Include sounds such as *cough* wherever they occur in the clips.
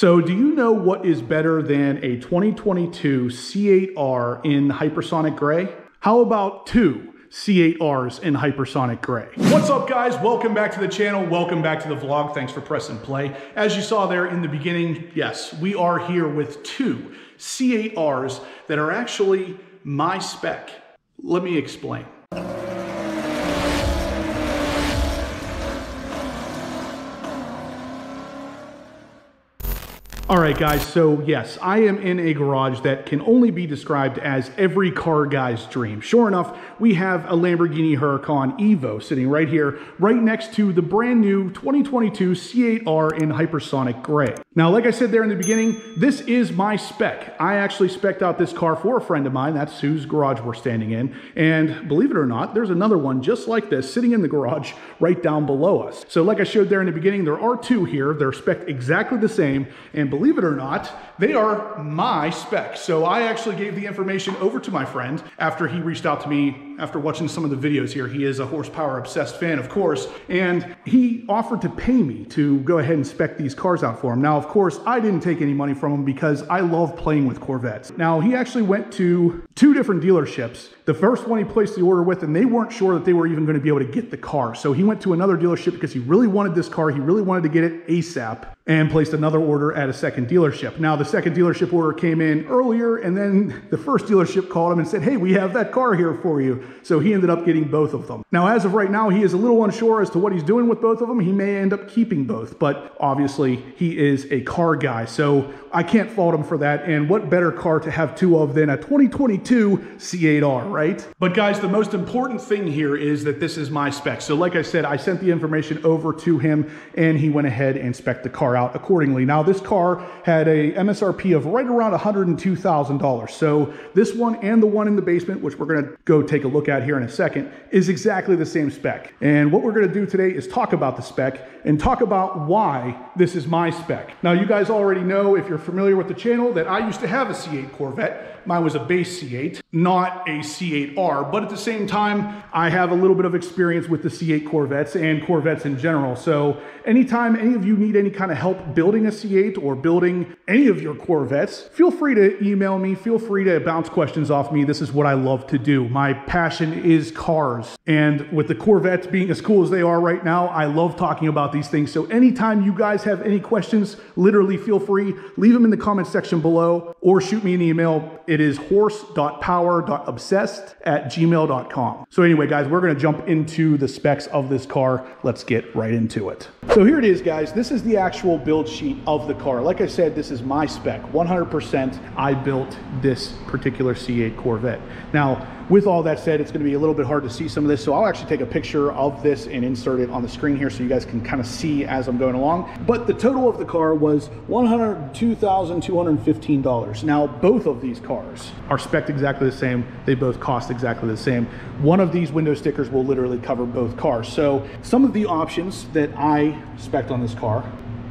So do you know what is better than a 2022 C8R in hypersonic gray? How about two C8Rs in hypersonic gray? What's up guys? Welcome back to the channel. Welcome back to the vlog. Thanks for pressing play. As you saw there in the beginning, yes, we are here with two C8Rs that are actually my spec. Let me explain. All right, guys, so yes, I am in a garage that can only be described as every car guy's dream. Sure enough, we have a Lamborghini Huracan Evo sitting right here, right next to the brand new 2022 C8R in hypersonic gray. Now, like I said there in the beginning, this is my spec. I actually specced out this car for a friend of mine. That's whose garage we're standing in. And believe it or not, there's another one just like this sitting in the garage right down below us. So like I showed there in the beginning, there are two here. They're spec exactly the same. And believe it or not, they are my spec. So I actually gave the information over to my friend after he reached out to me after watching some of the videos here. He is a horsepower obsessed fan, of course, and he offered to pay me to go ahead and spec these cars out for him. Now, of course, I didn't take any money from him because I love playing with Corvettes. Now, he actually went to two different dealerships. The first one he placed the order with, and they weren't sure that they were even going to be able to get the car. So he went to another dealership because he really wanted this car. He really wanted to get it ASAP and placed another order at a second dealership. Now, the second dealership order came in earlier, and then the first dealership called him and said, Hey, we have that car here for you. So he ended up getting both of them. Now, as of right now, he is a little unsure as to what he's doing with both of them. He may end up keeping both, but obviously he is a car guy. So I can't fault him for that. And what better car to have two of than a 2022 C8R, right? But guys, the most important thing here is that this is my spec. So like I said, I sent the information over to him and he went ahead and spec the car out accordingly. Now this car had a MSRP of right around $102,000. So this one and the one in the basement, which we're gonna go take a look at here in a second, is exactly the same spec. And what we're gonna do today is talk about the spec and talk about why this is my spec. Now you guys already know if you're familiar with the channel that I used to have a C8 Corvette. Mine was a base C8, not a C8R, but at the same time, I have a little bit of experience with the C8 Corvettes and Corvettes in general. So anytime any of you need any kind of help building a C8 or building any of your Corvettes, feel free to email me, feel free to bounce questions off me. This is what I love to do. My passion is cars. And with the Corvettes being as cool as they are right now, I love talking about these things. So anytime you guys have any questions, literally feel free, leave them in the comment section below or shoot me an email. It is horse.power.obsessed at gmail.com. So anyway, guys, we're gonna jump into the specs of this car. Let's get right into it. So here it is, guys. This is the actual build sheet of the car. Like I said, this is my spec. 100% I built this particular C8 Corvette. Now, with all that said, it's gonna be a little bit hard to see some of this, so I'll actually take a picture of this and insert it on the screen here so you guys can kind of see as I'm going along. But the total of the car was $102,215. Now, both of these cars are spec'd exactly the same. They both cost exactly the same. One of these window stickers will literally cover both cars. So some of the options that I spec'd on this car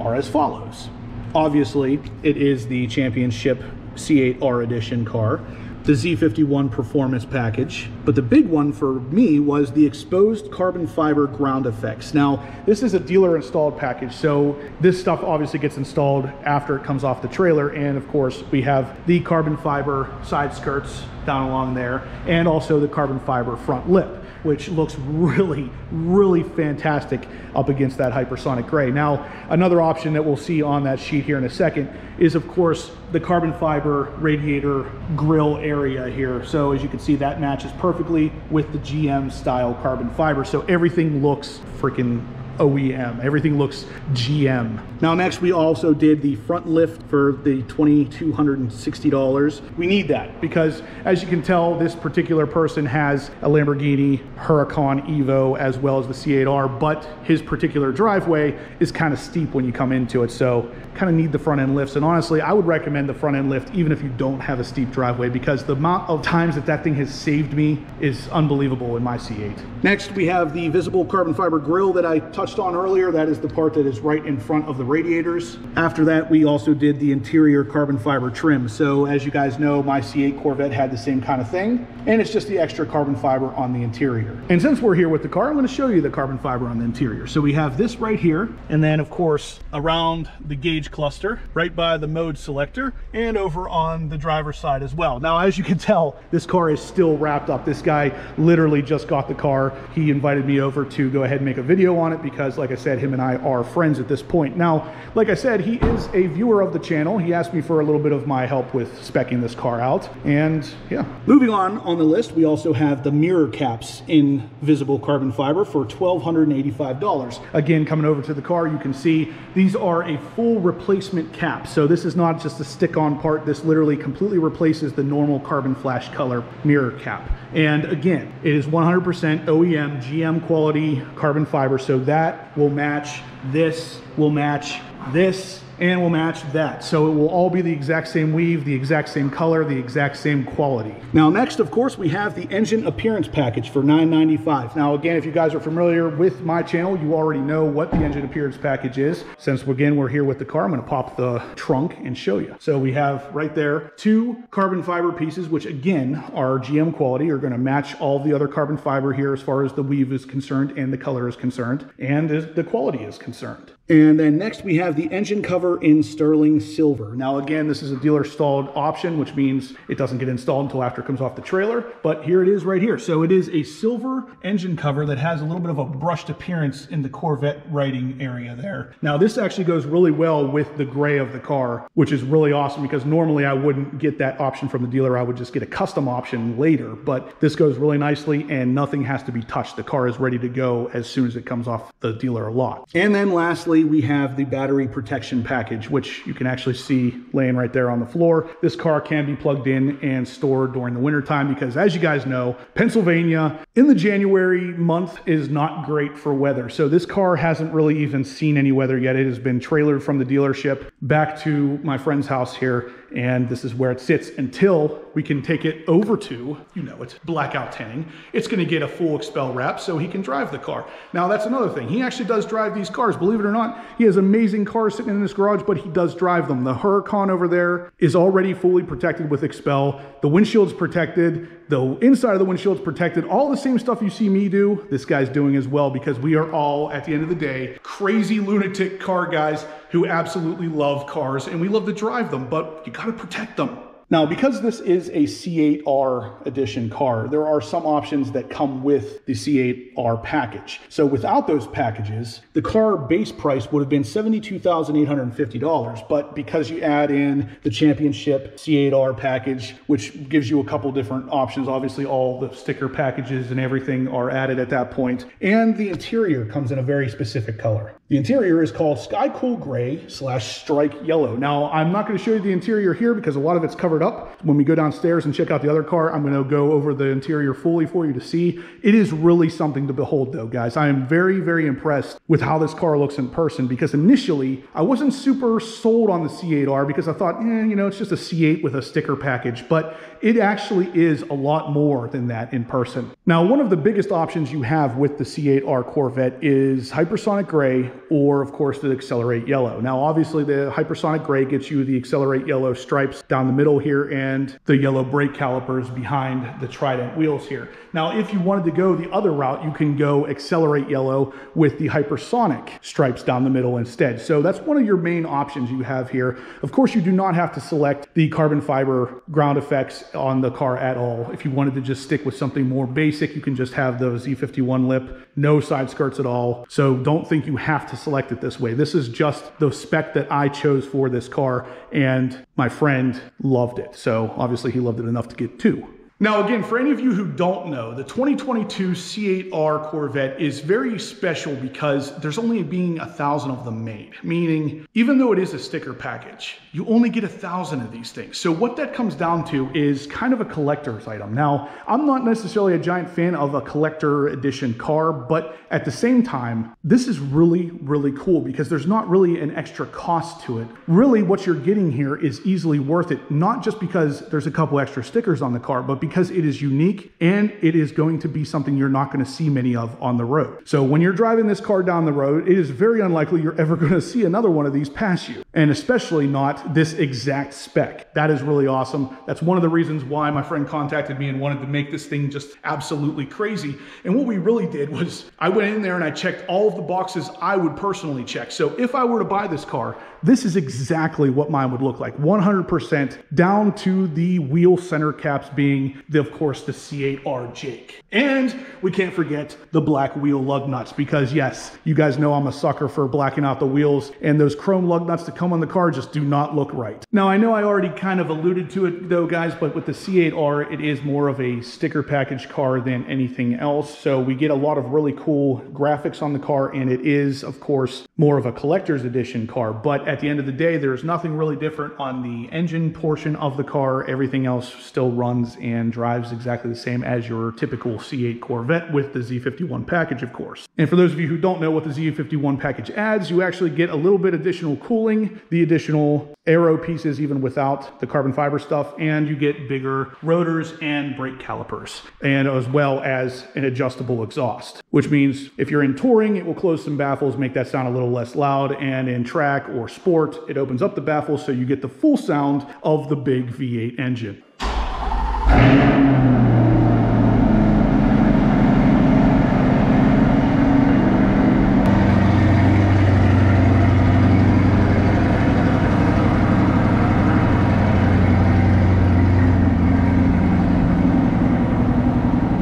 are as follows. Obviously, it is the championship C8R edition car the Z51 performance package. But the big one for me was the exposed carbon fiber ground effects. Now, this is a dealer installed package, so this stuff obviously gets installed after it comes off the trailer. And of course, we have the carbon fiber side skirts down along there, and also the carbon fiber front lip which looks really, really fantastic up against that hypersonic gray. Now, another option that we'll see on that sheet here in a second is of course the carbon fiber radiator grill area here. So as you can see, that matches perfectly with the GM style carbon fiber. So everything looks freaking OEM. Everything looks GM. Now next we also did the front lift for the $2,260. We need that because as you can tell, this particular person has a Lamborghini Huracan Evo as well as the C8R, but his particular driveway is kind of steep when you come into it. So kind of need the front end lifts. And honestly, I would recommend the front end lift even if you don't have a steep driveway because the amount of times that that thing has saved me is unbelievable in my C8. Next, we have the visible carbon fiber grill that I talked touched on earlier, that is the part that is right in front of the radiators. After that, we also did the interior carbon fiber trim. So as you guys know, my C8 Corvette had the same kind of thing, and it's just the extra carbon fiber on the interior. And since we're here with the car, I'm gonna show you the carbon fiber on the interior. So we have this right here, and then of course, around the gauge cluster, right by the mode selector, and over on the driver's side as well. Now, as you can tell, this car is still wrapped up. This guy literally just got the car. He invited me over to go ahead and make a video on it because, like I said, him and I are friends at this point. Now, like I said, he is a viewer of the channel. He asked me for a little bit of my help with specking this car out. And yeah, moving on on the list, we also have the mirror caps in visible carbon fiber for $1,285. Again, coming over to the car, you can see these are a full replacement cap. So this is not just a stick-on part. This literally completely replaces the normal carbon flash color mirror cap. And again, it is 100% OEM GM quality carbon fiber. So that will match this, will match this, and we'll match that. So it will all be the exact same weave, the exact same color, the exact same quality. Now next, of course, we have the engine appearance package for $9.95. Now again, if you guys are familiar with my channel, you already know what the engine appearance package is. Since again, we're here with the car, I'm gonna pop the trunk and show you. So we have right there two carbon fiber pieces, which again are GM quality, are gonna match all the other carbon fiber here as far as the weave is concerned and the color is concerned, and the quality is concerned. And then next we have the engine cover in sterling silver. Now again, this is a dealer installed option, which means it doesn't get installed until after it comes off the trailer, but here it is right here. So it is a silver engine cover that has a little bit of a brushed appearance in the Corvette writing area there. Now this actually goes really well with the gray of the car, which is really awesome because normally I wouldn't get that option from the dealer. I would just get a custom option later, but this goes really nicely and nothing has to be touched. The car is ready to go as soon as it comes off the dealer lot. And then lastly, we have the battery protection package, which you can actually see laying right there on the floor. This car can be plugged in and stored during the wintertime because as you guys know, Pennsylvania in the January month is not great for weather. So this car hasn't really even seen any weather yet. It has been trailered from the dealership back to my friend's house here and this is where it sits until we can take it over to, you know, it's blackout tanning. It's gonna get a full XPEL wrap so he can drive the car. Now that's another thing. He actually does drive these cars. Believe it or not, he has amazing cars sitting in this garage, but he does drive them. The Huracan over there is already fully protected with XPEL. The windshield's protected. The inside of the windshield's protected. All the same stuff you see me do, this guy's doing as well because we are all, at the end of the day, crazy lunatic car guys who absolutely love cars and we love to drive them, but you gotta protect them. Now, because this is a C8R edition car, there are some options that come with the C8R package. So without those packages, the car base price would have been $72,850. But because you add in the championship C8R package, which gives you a couple different options, obviously all the sticker packages and everything are added at that point. And the interior comes in a very specific color. The interior is called Sky Cool Gray slash Strike Yellow. Now, I'm not gonna show you the interior here because a lot of it's covered up. When we go downstairs and check out the other car, I'm gonna go over the interior fully for you to see. It is really something to behold though, guys. I am very, very impressed with how this car looks in person because initially I wasn't super sold on the C8R because I thought, eh, you know, it's just a C8 with a sticker package, but it actually is a lot more than that in person. Now, one of the biggest options you have with the C8R Corvette is Hypersonic Gray or of course the Accelerate Yellow. Now, obviously the Hypersonic Gray gets you the Accelerate Yellow stripes down the middle here and the yellow brake calipers behind the Trident wheels here. Now, if you wanted to go the other route, you can go accelerate yellow with the hypersonic stripes down the middle instead. So that's one of your main options you have here. Of course, you do not have to select the carbon fiber ground effects on the car at all. If you wanted to just stick with something more basic, you can just have the Z51 lip, no side skirts at all. So don't think you have to select it this way. This is just the spec that I chose for this car and my friend loved it. So obviously he loved it enough to get two. Now, again, for any of you who don't know, the 2022 C8R Corvette is very special because there's only being a thousand of them made, meaning even though it is a sticker package, you only get a thousand of these things. So what that comes down to is kind of a collector's item. Now, I'm not necessarily a giant fan of a collector edition car, but at the same time, this is really, really cool because there's not really an extra cost to it. Really, what you're getting here is easily worth it, not just because there's a couple extra stickers on the car, but because because it is unique and it is going to be something you're not going to see many of on the road. So when you're driving this car down the road, it is very unlikely you're ever going to see another one of these pass you, and especially not this exact spec. That is really awesome. That's one of the reasons why my friend contacted me and wanted to make this thing just absolutely crazy. And what we really did was I went in there and I checked all of the boxes I would personally check. So if I were to buy this car, this is exactly what mine would look like 100% down to the wheel center caps being, the, of course, the C8R Jake. And we can't forget the black wheel lug nuts because, yes, you guys know I'm a sucker for blacking out the wheels, and those chrome lug nuts that come on the car just do not look right. Now, I know I already kind of alluded to it though, guys, but with the C8R, it is more of a sticker package car than anything else. So we get a lot of really cool graphics on the car, and it is, of course, more of a collector's edition car. But at the end of the day, there's nothing really different on the engine portion of the car. Everything else still runs and drives exactly the same as your typical C8 Corvette with the Z51 package, of course. And for those of you who don't know what the Z51 package adds, you actually get a little bit additional cooling, the additional aero pieces even without the carbon fiber stuff, and you get bigger rotors and brake calipers, and as well as an adjustable exhaust, which means if you're in touring, it will close some baffles, make that sound a little less loud, and in track or sport, it opens up the baffles so you get the full sound of the big V8 engine.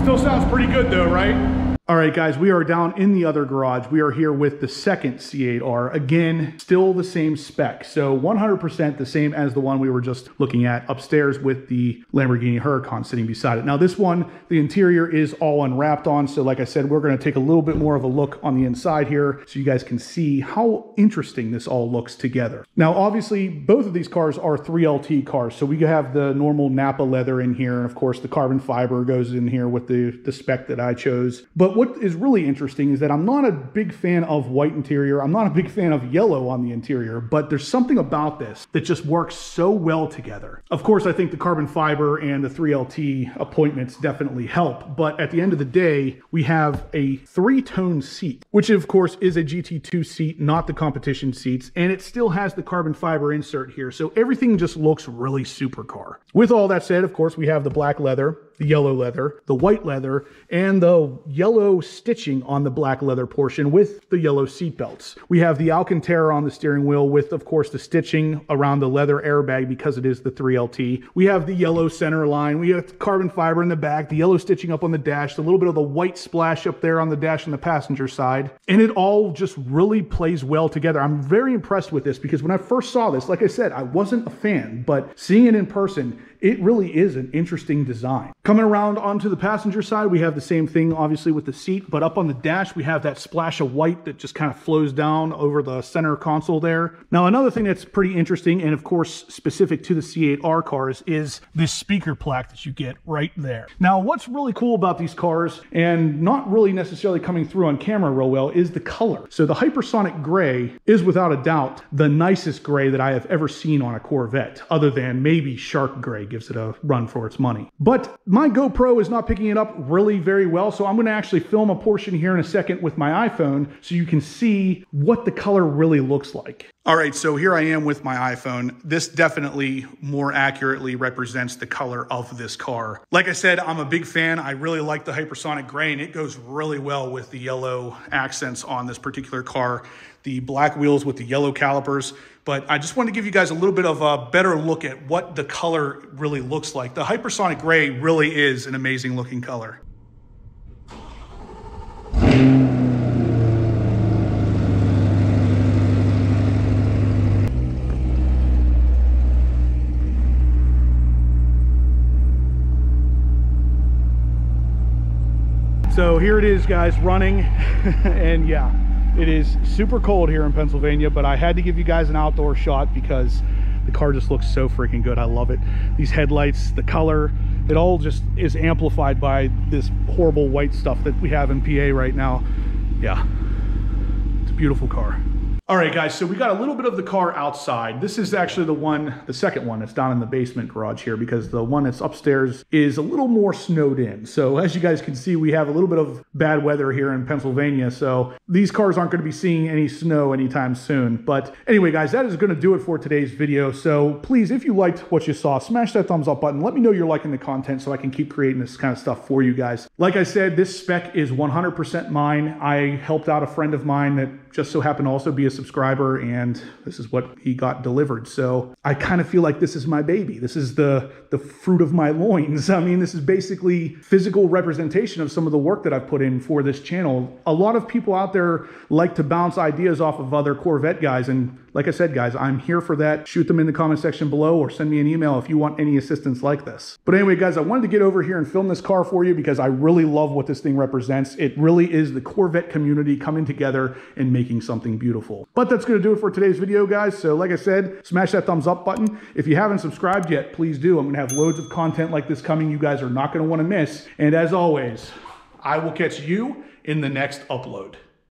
Still sounds pretty good though, right? All right, guys, we are down in the other garage. We are here with the second C8R. Again, still the same spec. So 100% the same as the one we were just looking at upstairs with the Lamborghini Huracan sitting beside it. Now this one, the interior is all unwrapped on. So like I said, we're gonna take a little bit more of a look on the inside here so you guys can see how interesting this all looks together. Now, obviously, both of these cars are 3LT cars. So we have the normal Nappa leather in here. And of course, the carbon fiber goes in here with the, the spec that I chose. But what is really interesting is that I'm not a big fan of white interior. I'm not a big fan of yellow on the interior, but there's something about this that just works so well together. Of course, I think the carbon fiber and the 3LT appointments definitely help, but at the end of the day, we have a three-tone seat, which of course is a GT2 seat, not the competition seats, and it still has the carbon fiber insert here, so everything just looks really supercar. With all that said, of course, we have the black leather, the yellow leather, the white leather, and the yellow stitching on the black leather portion with the yellow seat belts. We have the Alcantara on the steering wheel with, of course, the stitching around the leather airbag because it is the 3LT. We have the yellow center line. We have carbon fiber in the back, the yellow stitching up on the dash, a little bit of the white splash up there on the dash on the passenger side. And it all just really plays well together. I'm very impressed with this because when I first saw this, like I said, I wasn't a fan, but seeing it in person, it really is an interesting design. Coming around onto the passenger side, we have the same thing, obviously, with the seat, but up on the dash, we have that splash of white that just kind of flows down over the center console there. Now, another thing that's pretty interesting, and of course, specific to the C8R cars, is this speaker plaque that you get right there. Now, what's really cool about these cars, and not really necessarily coming through on camera real well, is the color. So the Hypersonic Gray is without a doubt the nicest gray that I have ever seen on a Corvette, other than maybe Shark Gray gives it a run for its money. But my GoPro is not picking it up really very well, so I'm gonna actually film a portion here in a second with my iPhone so you can see what the color really looks like. All right, so here I am with my iPhone. This definitely more accurately represents the color of this car. Like I said, I'm a big fan. I really like the Hypersonic Gray, and it goes really well with the yellow accents on this particular car. The black wheels with the yellow calipers. But I just wanted to give you guys a little bit of a better look at what the color really looks like. The Hypersonic Gray really is an amazing looking color. So here it is, guys, running. *laughs* and yeah, it is super cold here in Pennsylvania, but I had to give you guys an outdoor shot because the car just looks so freaking good. I love it. These headlights, the color, it all just is amplified by this horrible white stuff that we have in PA right now. Yeah, it's a beautiful car. All right, guys, so we got a little bit of the car outside. This is actually the one, the second one that's down in the basement garage here because the one that's upstairs is a little more snowed in. So as you guys can see, we have a little bit of bad weather here in Pennsylvania. So these cars aren't going to be seeing any snow anytime soon. But anyway, guys, that is going to do it for today's video. So please, if you liked what you saw, smash that thumbs up button. Let me know you're liking the content so I can keep creating this kind of stuff for you guys. Like I said, this spec is 100% mine. I helped out a friend of mine that just so happened to also be a subscriber and this is what he got delivered. So I kind of feel like this is my baby. This is the the fruit of my loins. I mean, this is basically physical representation of some of the work that I've put in for this channel. A lot of people out there like to bounce ideas off of other Corvette guys and like I said, guys, I'm here for that. Shoot them in the comment section below or send me an email if you want any assistance like this. But anyway, guys, I wanted to get over here and film this car for you because I really love what this thing represents. It really is the Corvette community coming together and making something beautiful. But that's going to do it for today's video, guys. So like I said, smash that thumbs up button. If you haven't subscribed yet, please do. I'm going to have loads of content like this coming you guys are not going to want to miss. And as always, I will catch you in the next upload.